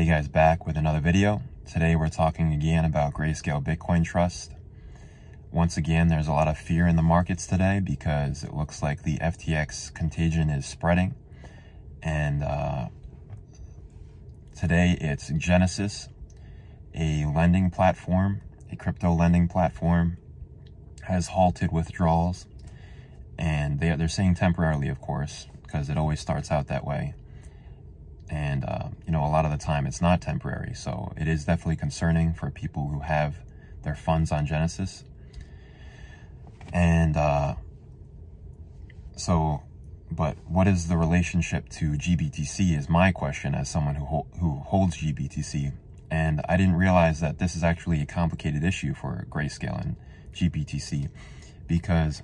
Hey guys, back with another video. Today we're talking again about Grayscale Bitcoin Trust. Once again, there's a lot of fear in the markets today because it looks like the FTX contagion is spreading. And uh, today it's Genesis, a lending platform, a crypto lending platform, has halted withdrawals. And they, they're saying temporarily, of course, because it always starts out that way and uh, you know a lot of the time it's not temporary. So it is definitely concerning for people who have their funds on genesis. And uh, so but what is the relationship to gbtc is my question as someone who who holds gbtc and i didn't realize that this is actually a complicated issue for grayscale and gbtc because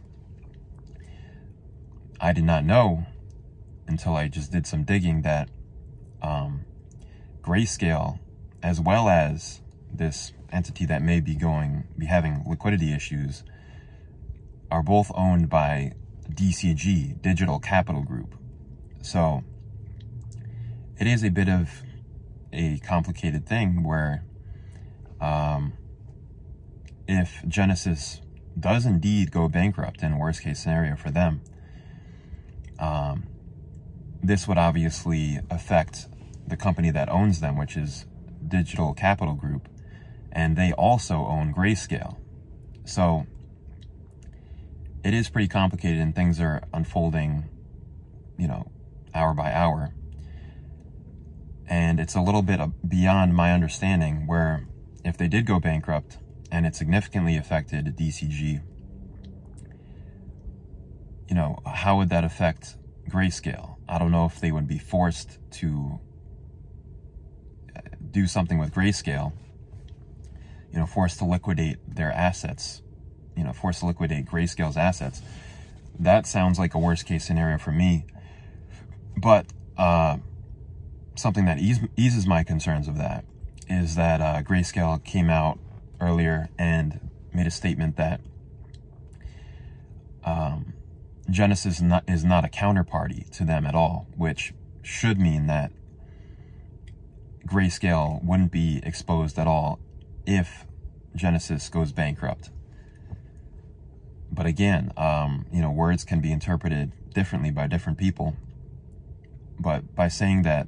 i did not know until i just did some digging that um, Grayscale, as well as this entity that may be going, be having liquidity issues, are both owned by DCG, Digital Capital Group. So it is a bit of a complicated thing where um, if Genesis does indeed go bankrupt in worst case scenario for them, um, this would obviously affect the company that owns them, which is Digital Capital Group, and they also own Grayscale. So it is pretty complicated and things are unfolding, you know, hour by hour. And it's a little bit beyond my understanding where if they did go bankrupt and it significantly affected DCG, you know, how would that affect Grayscale? I don't know if they would be forced to do something with Grayscale, you know, forced to liquidate their assets, you know, forced to liquidate Grayscale's assets. That sounds like a worst case scenario for me. But uh, something that ease, eases my concerns of that is that uh, Grayscale came out earlier and made a statement that um, Genesis not, is not a counterparty to them at all, which should mean that Grayscale wouldn't be exposed at all if Genesis goes bankrupt. But again, um, you know, words can be interpreted differently by different people. But by saying that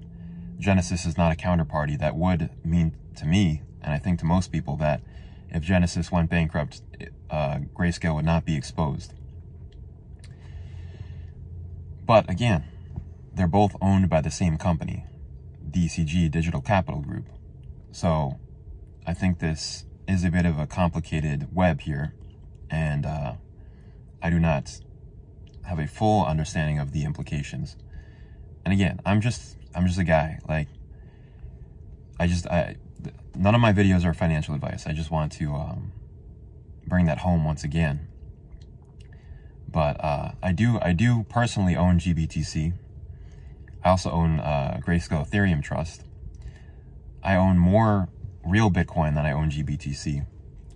Genesis is not a counterparty, that would mean to me, and I think to most people, that if Genesis went bankrupt, uh, Grayscale would not be exposed. But again, they're both owned by the same company. DCG Digital Capital Group. So I think this is a bit of a complicated web here, and uh, I do not have a full understanding of the implications. And again, I'm just I'm just a guy. Like I just I none of my videos are financial advice. I just want to um, bring that home once again. But uh, I do I do personally own GBTC. I also own uh, Grayscale Ethereum Trust. I own more real Bitcoin than I own GBTC.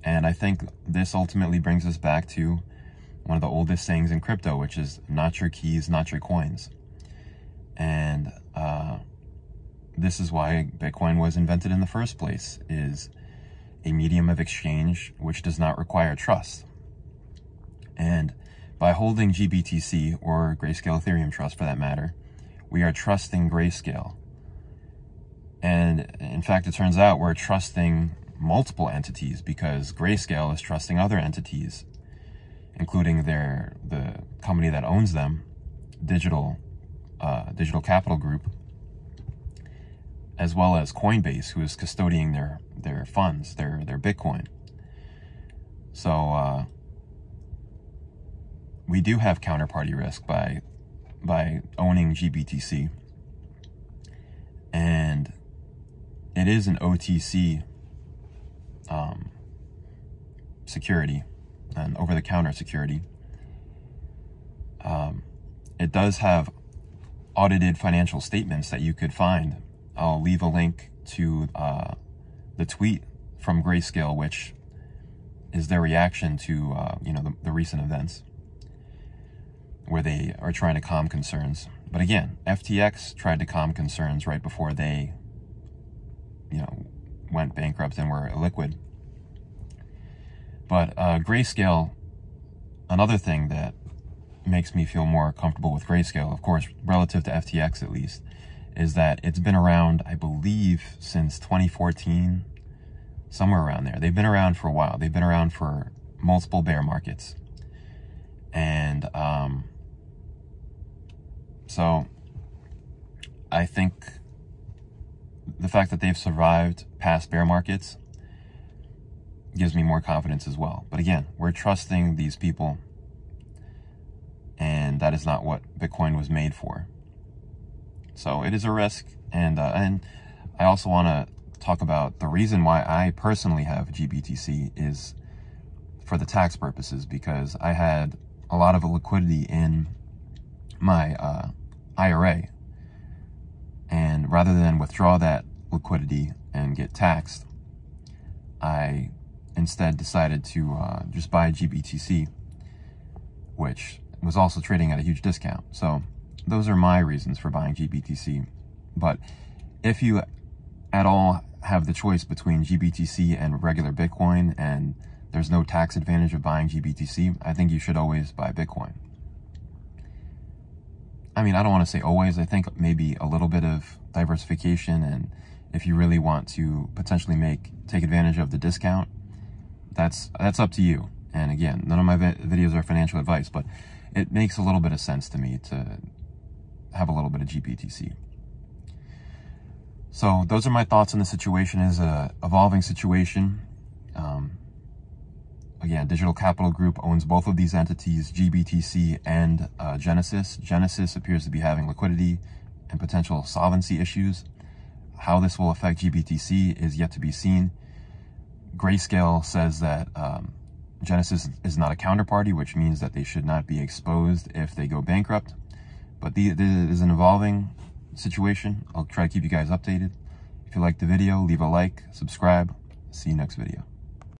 And I think this ultimately brings us back to one of the oldest sayings in crypto, which is not your keys, not your coins. And uh, this is why Bitcoin was invented in the first place, is a medium of exchange which does not require trust. And by holding GBTC, or Grayscale Ethereum Trust for that matter, we are trusting Grayscale. And in fact, it turns out we're trusting multiple entities because Grayscale is trusting other entities, including their the company that owns them, Digital uh, Digital Capital Group, as well as Coinbase, who is custodying their their funds, their their Bitcoin. So uh, we do have counterparty risk by by owning GBTC. And it is an OTC um, security, an over-the-counter security. Um, it does have audited financial statements that you could find. I'll leave a link to uh, the tweet from Grayscale, which is their reaction to uh, you know the, the recent events where they are trying to calm concerns. But again, FTX tried to calm concerns right before they you know, went bankrupt and were illiquid. But uh, Grayscale, another thing that makes me feel more comfortable with Grayscale, of course, relative to FTX at least, is that it's been around, I believe, since 2014, somewhere around there. They've been around for a while. They've been around for multiple bear markets. And um, so I think the fact that they've survived past bear markets gives me more confidence as well. But again, we're trusting these people, and that is not what Bitcoin was made for. So it is a risk, and uh, and I also want to talk about the reason why I personally have GBTC is for the tax purposes because I had a lot of liquidity in my uh, IRA, and rather than withdraw that liquidity and get taxed, I instead decided to uh, just buy GBTC, which was also trading at a huge discount. So those are my reasons for buying GBTC. But if you at all have the choice between GBTC and regular Bitcoin and there's no tax advantage of buying GBTC, I think you should always buy Bitcoin. I mean, I don't want to say always. I think maybe a little bit of diversification and if you really want to potentially make take advantage of the discount, that's that's up to you. And again, none of my videos are financial advice, but it makes a little bit of sense to me to have a little bit of GBTC. So those are my thoughts on the situation. Is a evolving situation. Again, Digital Capital Group owns both of these entities, GBTC and uh, Genesis. Genesis appears to be having liquidity and potential solvency issues. How this will affect GBTC is yet to be seen. Grayscale says that um, Genesis is not a counterparty, which means that they should not be exposed if they go bankrupt. But the, this is an evolving situation. I'll try to keep you guys updated. If you liked the video, leave a like, subscribe. See you next video.